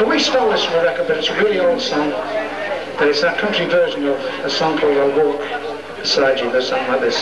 But we stole this from a record, but it's a really old song. But it's that country version of a song called I'll Walk Beside You. There's something like this.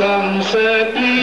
sunset.